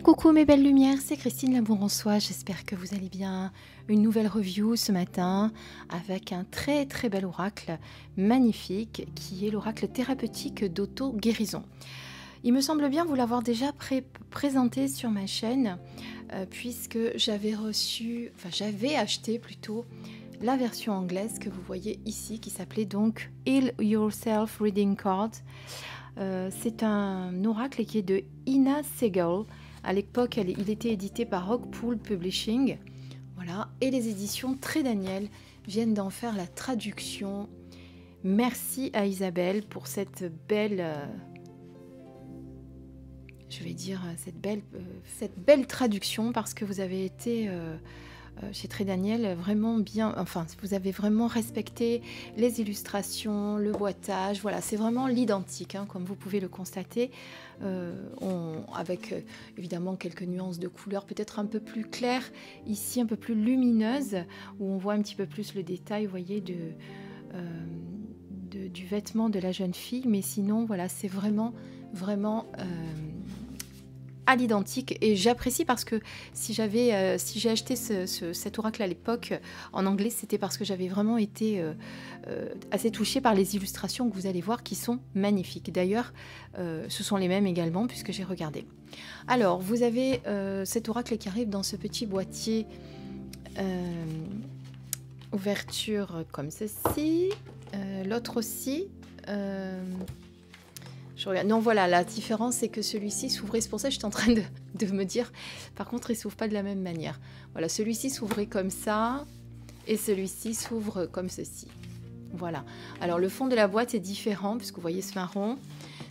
Coucou mes belles lumières, c'est Christine Lamour en soi. J'espère que vous allez bien. Une nouvelle review ce matin avec un très très bel oracle magnifique qui est l'oracle thérapeutique d'auto-guérison. Il me semble bien vous l'avoir déjà présenté sur ma chaîne euh, puisque j'avais reçu, enfin j'avais acheté plutôt la version anglaise que vous voyez ici qui s'appelait donc Heal Yourself Reading Card. Euh, c'est un oracle qui est de Ina Segal. À l'époque, il était édité par Rockpool Publishing. Voilà. Et les éditions Très Daniel viennent d'en faire la traduction. Merci à Isabelle pour cette belle. Euh, je vais dire cette belle, euh, cette belle traduction parce que vous avez été euh, chez Très Daniel vraiment bien, enfin vous avez vraiment respecté les illustrations, le boitage, voilà c'est vraiment l'identique hein, comme vous pouvez le constater, euh, avec euh, évidemment quelques nuances de couleurs peut-être un peu plus claires, ici un peu plus lumineuses où on voit un petit peu plus le détail, vous voyez, de, du vêtement de la jeune fille, mais sinon voilà c'est vraiment vraiment à l'identique et j'apprécie parce que si j'avais euh, si j'ai acheté cet oracle à l'époque en anglais c'était parce que j'avais vraiment été euh, euh, assez touchée par les illustrations que vous allez voir qui sont magnifiques. D'ailleurs ce sont les mêmes également puisque j'ai regardé. Alors vous avez cet oracle qui arrive dans ce petit boîtier ouverture comme ceci l'autre aussi non, voilà, la différence, c'est que celui-ci s'ouvrait. C'est pour ça que j'étais en train de, me dire. Par contre, il s'ouvre pas de la même manière. Voilà, celui-ci s'ouvrait comme ça. Et celui-ci s'ouvre comme ceci. Voilà. Alors, le fond de la boîte est différent, puisque vous voyez ce marron.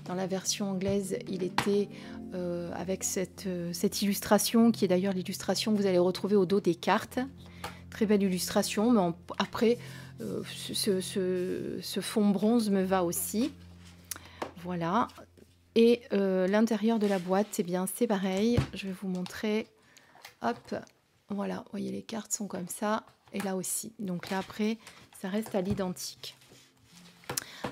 Dans la version anglaise, il était euh, avec cette, euh, cette, illustration, qui est d'ailleurs l'illustration que vous allez retrouver au dos des cartes. Très belle illustration, mais après, euh, ce fond bronze me va aussi. Voilà. Et euh, l'intérieur de la boîte, c'est bien, c'est pareil. Je vais vous montrer. Hop, voilà, vous voyez, les cartes sont comme ça. Et là aussi. Donc là, après, ça reste à l'identique.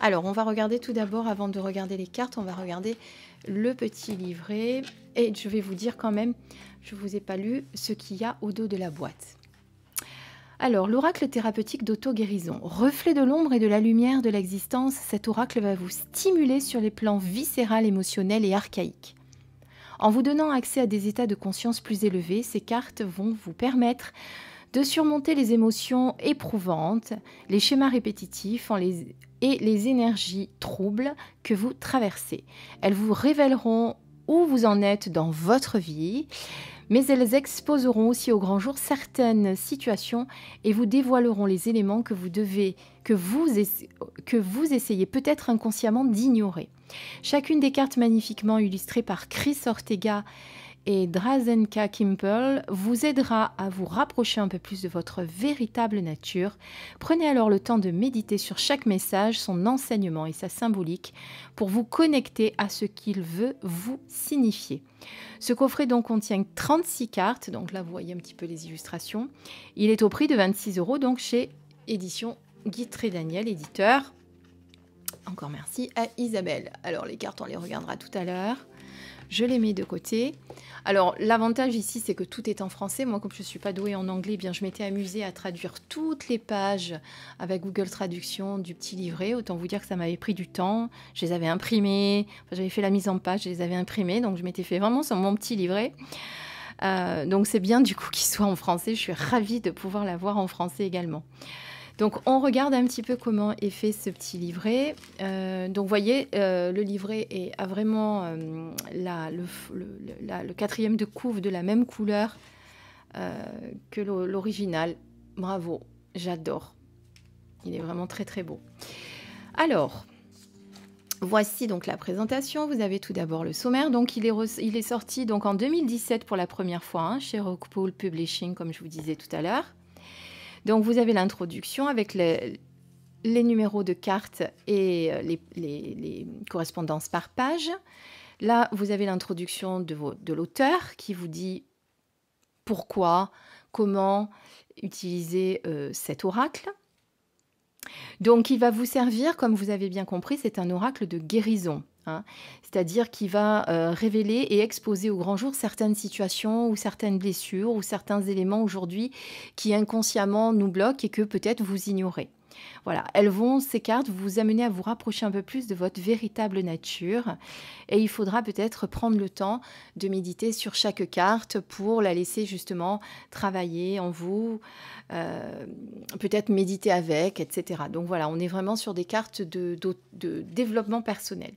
Alors, on va regarder tout d'abord, avant de regarder les cartes, on va regarder le petit livret. Et je vais vous dire quand même, je ne vous ai pas lu ce qu'il y a au dos de la boîte. Alors, l'oracle thérapeutique d'auto-guérison. Reflet de l'ombre et de la lumière de l'existence, cet oracle va vous stimuler sur les plans viscéral, émotionnels et archaïques. En vous donnant accès à des états de conscience plus élevés, ces cartes vont vous permettre de surmonter les émotions éprouvantes, les schémas répétitifs et les énergies troubles que vous traversez. Elles vous révéleront où vous en êtes dans votre vie, mais elles exposeront aussi au grand jour certaines situations et vous dévoileront les éléments que vous devez, que vous, que essayez peut-être inconsciemment d'ignorer. Chacune des cartes magnifiquement illustrées par Chris Ortega et Drazenka Kimpel vous aidera à vous rapprocher un peu plus de votre véritable nature. Prenez alors le temps de méditer sur chaque message, son enseignement et sa symbolique pour vous connecter à ce qu'il veut vous signifier. Ce coffret donc contient 36 cartes, donc là vous voyez un petit peu les illustrations. Il est au prix de 26 euros donc chez Édition Guy Daniel, éditeur. Encore merci à Isabelle. Alors les cartes on les regardera tout à l'heure je les mets de côté. Alors l'avantage ici, c'est que tout est en français. Moi, comme je ne suis pas douée en anglais, eh bien je m'étais amusée à traduire toutes les pages avec Google Traduction du petit livret. Autant vous dire que ça m'avait pris du temps. Je les avais imprimées. J'avais fait la mise en page, je les avais imprimées. Donc je m'étais fait vraiment sur mon petit livret. Euh, donc c'est bien du coup qu'il soit en français. Je suis ravie de pouvoir l'avoir en français également. Donc on regarde un petit peu comment est fait ce petit livret. Euh, donc vous voyez, euh, le livret est, a vraiment euh, le, quatrième de couve de la même couleur que l'original. Bravo, j'adore. Il est vraiment très très beau. Alors, Voici donc la présentation. Vous avez tout d'abord le sommaire. Donc il est, il est sorti donc en 2017 pour la première fois hein, chez Rockpool Publishing, comme je vous disais tout à l'heure. Donc vous avez l'introduction avec les, numéros de cartes et euh, les, correspondances par page. Là, vous avez l'introduction de, l'auteur qui vous dit pourquoi, comment utiliser euh, cet oracle. Donc il va vous servir, comme vous avez bien compris, c'est un oracle de guérison. Hein. C'est-à-dire qui va euh, révéler et exposer au grand jour certaines situations ou certaines blessures ou certains éléments aujourd'hui qui inconsciemment nous bloquent et que peut-être vous ignorez. Voilà, elles vont, ces cartes, vous amener à vous rapprocher un peu plus de votre véritable nature. Et il faudra peut-être prendre le temps de méditer sur chaque carte pour la laisser justement travailler en vous, euh, peut-être méditer avec, etc. Donc voilà, on est vraiment sur des cartes de développement personnel.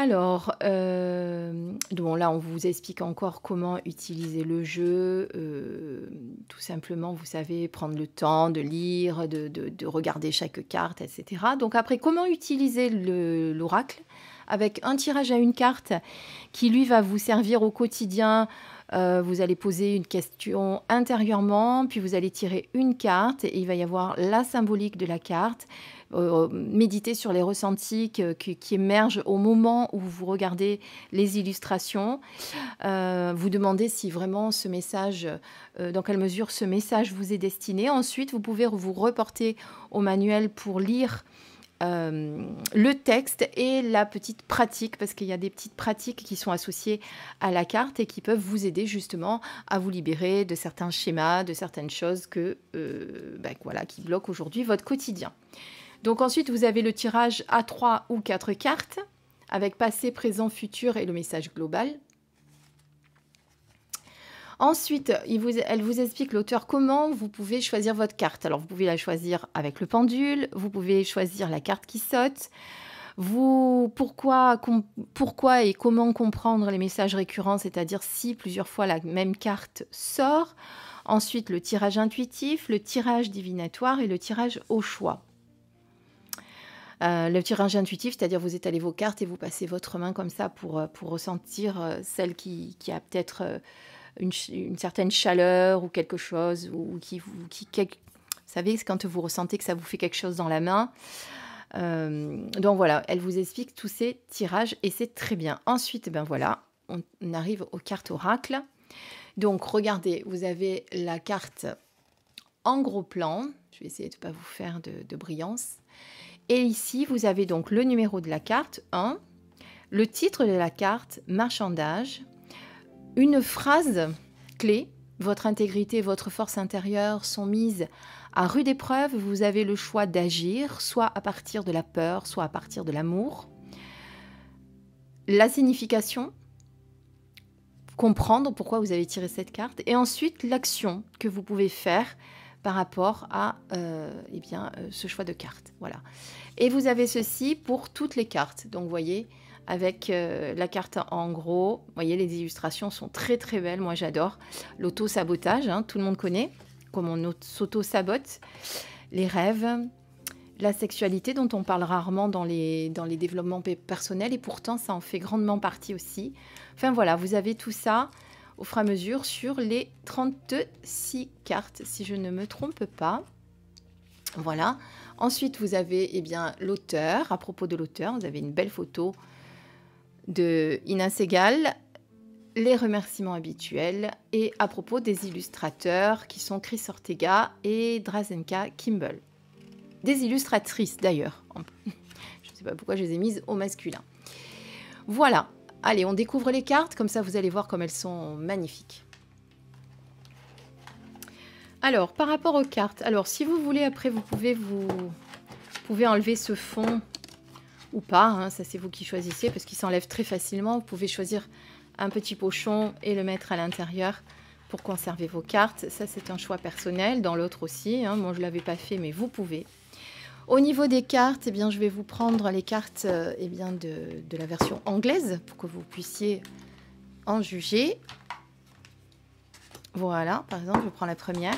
Alors, euh, là, on vous explique encore comment utiliser le jeu. Euh, tout simplement, vous savez, prendre le temps de lire, de, regarder chaque carte, etc. Donc après, comment utiliser l'oracle avec un tirage à une carte qui, lui, va vous servir au quotidien. Euh, vous allez poser une question intérieurement, puis vous allez tirer une carte et il va y avoir la symbolique de la carte euh, méditer sur les ressentis qui, émergent au moment où vous regardez les illustrations. Euh, vous demandez si vraiment ce message, euh, dans quelle mesure ce message vous est destiné. Ensuite, vous pouvez vous reporter au manuel pour lire le texte et la petite pratique, parce qu'il y a des petites pratiques qui sont associées à la carte et qui peuvent vous aider justement à vous libérer de certains schémas, de certaines choses que, ben voilà, qui bloquent aujourd'hui votre quotidien. Donc ensuite, vous avez le tirage à 3 ou 4 cartes avec passé, présent, futur et le message global. Ensuite, elle vous explique, l'auteur, comment vous pouvez choisir votre carte. Alors, vous pouvez la choisir avec le pendule, vous pouvez choisir la carte qui saute. Vous, pourquoi, et comment comprendre les messages récurrents, c'est-à-dire si plusieurs fois la même carte sort. Ensuite, le tirage intuitif, le tirage divinatoire et le tirage au choix. Euh, le tirage intuitif, c'est-à-dire vous étalez vos cartes et vous passez votre main comme ça pour, euh, ressentir euh, celle qui a peut-être une, certaine chaleur ou quelque chose, ou qui vous... Qui, savez, quand vous ressentez que ça vous fait quelque chose dans la main. donc voilà, elle vous explique tous ces tirages et c'est très bien. Ensuite, ben voilà, on, arrive aux cartes oracle. Donc regardez, vous avez la carte en gros plan. Je vais essayer de ne pas vous faire de, de brillance. Et ici, vous avez donc le numéro de la carte 1, le titre de la carte marchandage, une phrase clé, votre intégrité et votre force intérieure sont mises à rude épreuve, vous avez le choix d'agir, soit à partir de la peur, soit à partir de l'amour. La signification, comprendre pourquoi vous avez tiré cette carte, et ensuite l'action que vous pouvez faire par rapport à euh, eh bien, euh, ce choix de carte. Voilà. Et vous avez ceci pour toutes les cartes. Donc, vous voyez, avec euh, la carte en gros, vous voyez, les illustrations sont très très belles. Moi, j'adore. L'auto-sabotage, hein, tout le monde connaît, comme on s'auto-sabote. Les rêves, la sexualité dont on parle rarement dans les, dans les développements personnels et pourtant ça en fait grandement partie aussi. Enfin voilà, vous avez tout ça au fur et à mesure sur les 36 cartes, si je ne me trompe pas. Voilà. Ensuite, vous avez eh l'auteur. À propos de l'auteur, vous avez une belle photo de Ina Segal, les remerciements habituels et à propos des illustrateurs qui sont Chris Ortega et Drazenka Kimball. Des illustratrices d'ailleurs. Je ne sais pas pourquoi je les ai mises au masculin. Voilà, Allez, on découvre les cartes, comme ça vous allez voir comme elles sont magnifiques. Alors, par rapport aux cartes, alors si vous voulez, après vous pouvez vous, pouvez enlever ce fond ou pas, hein, ça c'est vous qui choisissez parce qu'il s'enlève très facilement. Vous pouvez choisir un petit pochon et le mettre à l'intérieur pour conserver vos cartes. Ça c'est un choix personnel, dans l'autre aussi. Hein. Moi je ne l'avais pas fait, mais vous pouvez. Au niveau des cartes, eh bien, je vais vous prendre les cartes eh bien, de, la version anglaise pour que vous puissiez en juger. Voilà, par exemple, je prends la première.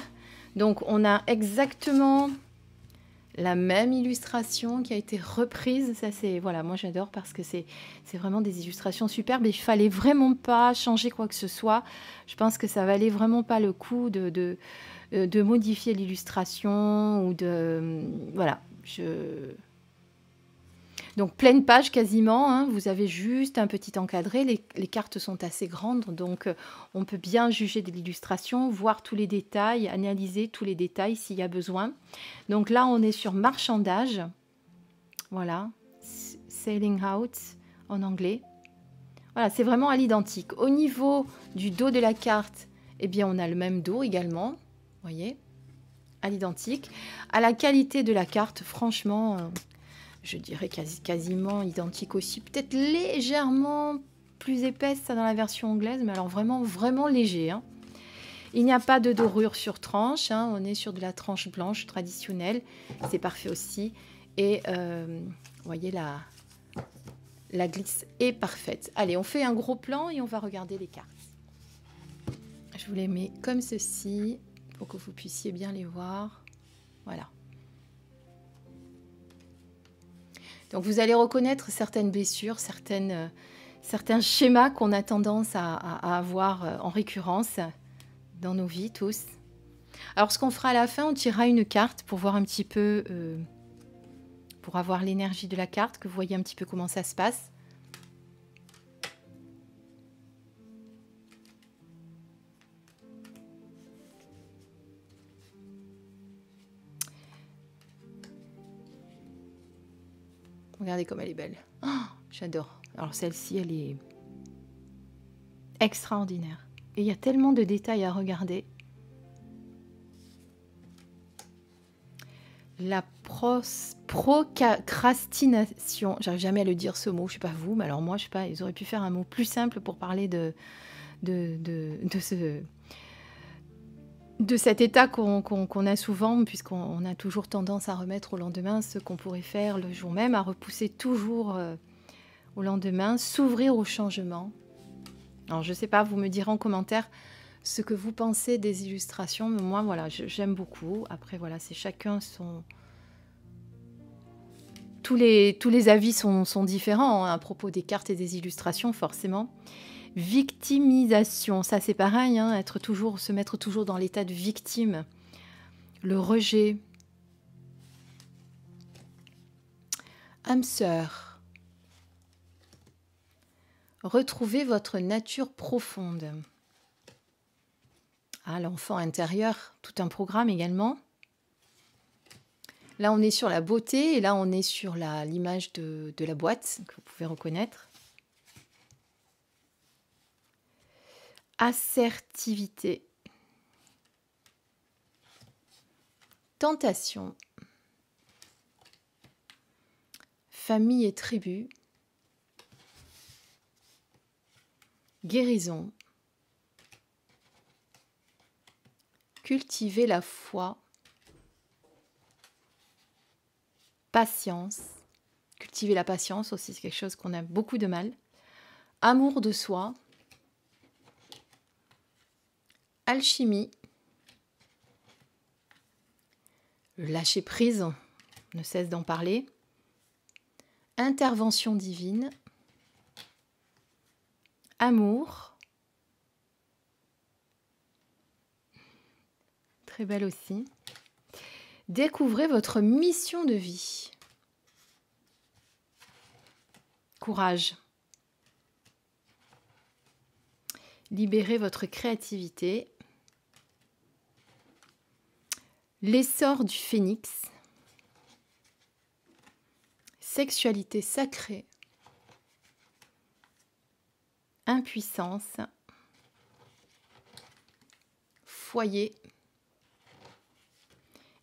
Donc, on a exactement la même illustration qui a été reprise. Ça, c'est voilà, moi j'adore parce que c'est vraiment des illustrations superbes il fallait vraiment pas changer quoi que ce soit. Je pense que ça valait vraiment pas le coup de, de, euh, de modifier l'illustration ou de voilà. Je... Donc pleine page quasiment, hein. vous avez juste un petit encadré, les, cartes sont assez grandes, donc euh, on peut bien juger de l'illustration, voir tous les détails, analyser tous les détails s'il y a besoin. Donc là on est sur marchandage, voilà, Sailing Out en anglais. Voilà, c'est vraiment à l'identique. Au niveau du dos de la carte, eh bien, on a le même dos également. voyez À l'identique. À la qualité de la carte, franchement, euh, je dirais quasiment identique aussi. Peut-être légèrement plus épaisse, ça, dans la version anglaise, mais alors vraiment, vraiment léger. Hein. Il n'y a pas de dorure sur tranche. Hein. On est sur de la tranche blanche traditionnelle. C'est parfait aussi. Et euh, vous voyez, la, la glisse est parfaite. Allez, on fait un gros plan et on va regarder les cartes. Je vous les mets comme ceci pour que vous puissiez bien les voir. Voilà. Donc vous allez reconnaître certaines blessures, certaines, euh, certains schémas qu'on a tendance à, avoir euh, en récurrence dans nos vies tous. Alors ce qu'on fera à la fin, on tirera une carte pour voir un petit peu euh, pour avoir l'énergie de la carte, que vous voyez un petit peu comment ça se passe. Regardez comme elle est belle. Oh, j'adore. Alors celle-ci, elle est extraordinaire. Et il y a tellement de détails à regarder. La procrastination. J'arrive jamais à le dire ce mot, je sais pas vous, mais alors moi, je sais pas, ils auraient pu faire un mot plus simple pour parler de, de, de, ce de cet état qu'on a souvent, puisqu'on a toujours tendance à remettre au lendemain ce qu'on pourrait faire le jour même, à repousser toujours euh, au lendemain, s'ouvrir au changement. Alors je ne sais pas, vous me direz en commentaire ce que vous pensez des illustrations. Mais moi, voilà, j'aime beaucoup. Après, voilà, c'est chacun son... Tous les, avis sont, sont différents hein, à propos des cartes et des illustrations, forcément. Victimisation, ça c'est pareil, hein, être toujours, se mettre toujours dans l'état de victime. Le rejet. âme sœur. Retrouvez votre nature profonde. Ah, l'enfant intérieur, tout un programme également. Là, on est sur la beauté et là, on est sur l'image de, de la boîte que vous pouvez reconnaître. Assertivité. Tentation. Famille et tribu. Guérison. cultiver la foi, patience. Cultiver la patience aussi, c'est quelque chose qu'on a beaucoup de mal. Amour de soi. Alchimie. Lâcher prise, ne cesse d'en parler. Intervention divine. Amour. très belle aussi. Découvrez votre mission de vie. Courage. Libérez votre créativité. L'essor du phénix. Sexualité sacrée. Impuissance. Foyer.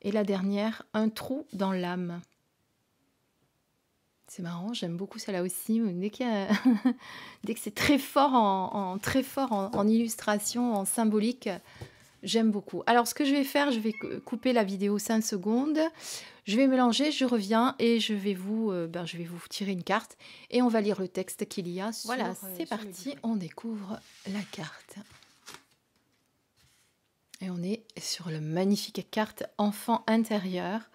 Et la dernière, un trou dans l'âme. C'est marrant, j'aime beaucoup celle-là aussi. Dès, que c'est très fort en, illustration, en symbolique, j'aime beaucoup. Alors, ce que je vais faire, je vais couper la vidéo 5 secondes. Je vais mélanger, je reviens et je vais vous, euh, ben, je vais vous tirer une carte et on va lire le texte qu'il y a. voilà, euh, c'est parti, on découvre la carte. Et on est sur la magnifique carte enfant intérieur.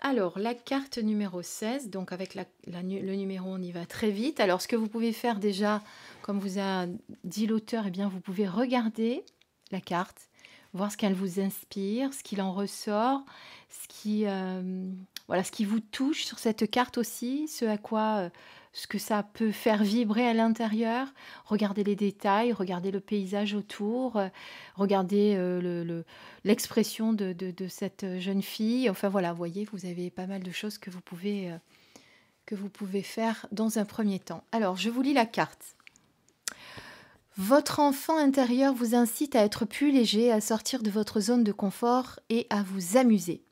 Alors, la carte numéro 16, donc avec le numéro, on y va très vite. Alors, ce que vous pouvez faire déjà, comme vous a dit l'auteur, eh bien, vous pouvez regarder la carte, voir ce qu'elle vous inspire, ce qu'il en ressort, ce qui, euh, voilà, ce qui vous touche sur cette carte aussi, ce à quoi euh, ce que ça peut faire vibrer à l'intérieur. Regardez les détails, regardez le paysage autour, euh, regardez euh, l'expression de, cette jeune fille. Enfin voilà, voyez, vous avez pas mal de choses que vous pouvez, que vous pouvez faire dans un premier temps. Alors, je vous lis la carte. Votre enfant intérieur vous incite à être plus léger, à sortir de votre zone de confort et à vous amuser.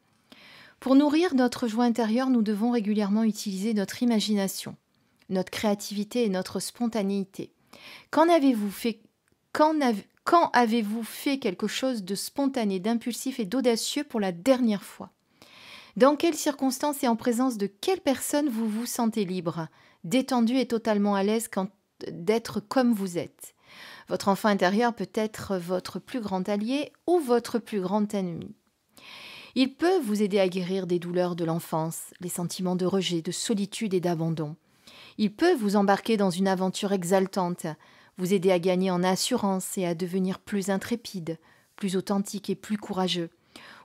Pour nourrir notre joie intérieure, nous devons régulièrement utiliser notre imagination, notre créativité et notre spontanéité. Quand avez-vous fait, quelque chose de spontané, d'impulsif et d'audacieux pour la dernière fois? Dans quelles circonstances et en présence de quelle personne vous vous sentez libre, détendu et totalement à l'aise d'être comme vous êtes Votre enfant intérieur peut être votre plus grand allié ou votre plus grand ennemi. Il peut vous aider à guérir des douleurs de l'enfance, les sentiments de rejet, de solitude et d'abandon. Il peut vous embarquer dans une aventure exaltante, vous aider à gagner en assurance et à devenir plus intrépide, plus authentique et plus courageux,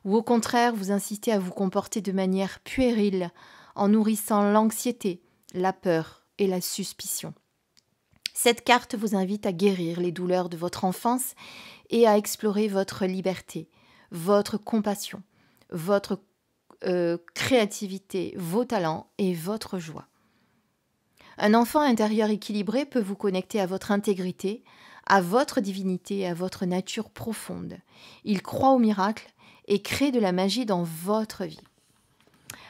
ou au contraire vous inciter à vous comporter de manière puérile en nourrissant l'anxiété, la peur et la suspicion. Cette carte vous invite à guérir les douleurs de votre enfance et à explorer votre liberté, votre compassion, votre euh, créativité, vos talents et votre joie. Un enfant intérieur équilibré peut vous connecter à votre intégrité, à votre divinité, à votre nature profonde. Il croit au miracle et crée de la magie dans votre vie.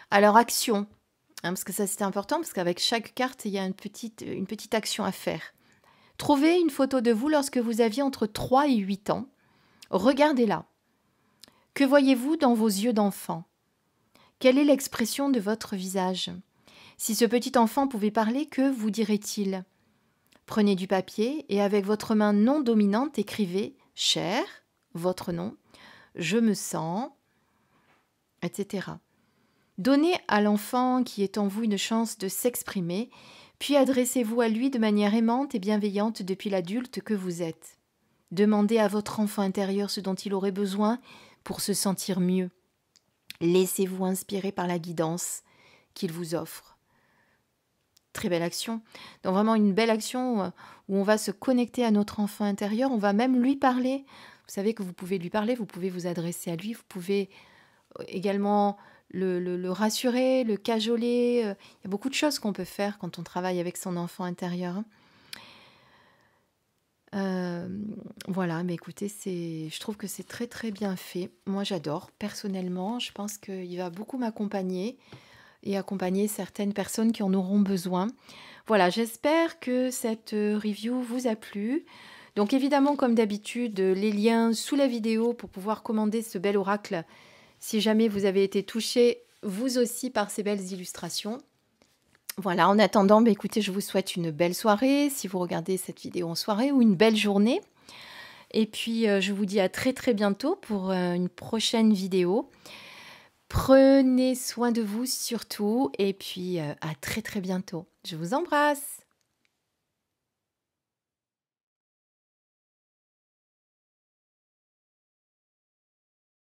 Alors action, hein, parce que ça c'est important, parce qu'avec chaque carte, il y a une petite, une petite action à faire. Trouvez une photo de vous lorsque vous aviez entre 3 et 8 ans. Regardez-la. Que voyez-vous dans vos yeux d'enfant? Quelle est l'expression de votre visage? Si ce petit enfant pouvait parler, que vous dirait-il? Prenez du papier et avec votre main non dominante écrivez cher, votre nom, je me sens, etc. Donnez à l'enfant qui est en vous une chance de s'exprimer, puis adressez-vous à lui de manière aimante et bienveillante depuis l'adulte que vous êtes. Demandez à votre enfant intérieur ce dont il aurait besoin pour se sentir mieux. Laissez-vous inspirer par la guidance qu'il vous offre très belle action. Donc vraiment une belle action euh, où on va se connecter à notre enfant intérieur, on va même lui parler. Vous savez que vous pouvez lui parler, vous pouvez vous adresser à lui, vous pouvez euh, également le, rassurer, le cajoler. Euh, il y a beaucoup de choses qu'on peut faire quand on travaille avec son enfant intérieur. voilà, mais écoutez, je trouve que c'est très très bien fait. Moi, j'adore personnellement. Je pense qu'il va beaucoup m'accompagner et accompagner certaines personnes qui en auront besoin. Voilà, j'espère que cette euh, review vous a plu. Donc évidemment, comme d'habitude, les liens sous la vidéo pour pouvoir commander ce bel oracle si jamais vous avez été touché, vous aussi, par ces belles illustrations. Voilà, en attendant, bah, écoutez, je vous souhaite une belle soirée si vous regardez cette vidéo en soirée ou une belle journée. Et puis, euh, je vous dis à très très bientôt pour euh, une prochaine vidéo. Prenez soin de vous surtout et puis euh, à très très bientôt. Je vous embrasse.